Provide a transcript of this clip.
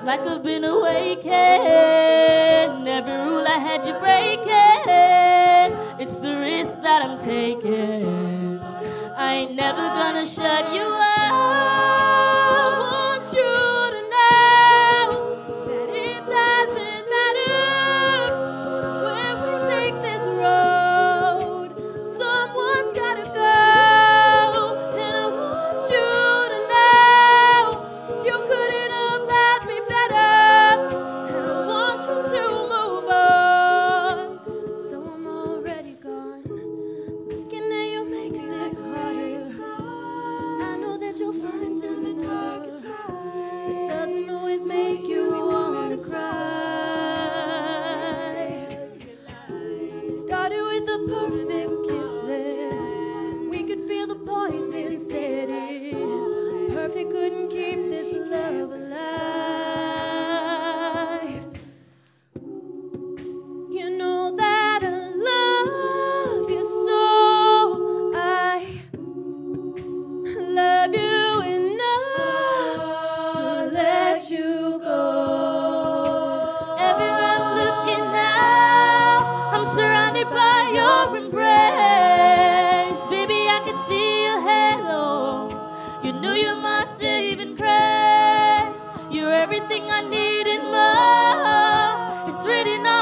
It's like I've been awakened. Every rule I had you breaking. It's the risk that I'm taking. I ain't never gonna shut you up. Perfect. waiting on.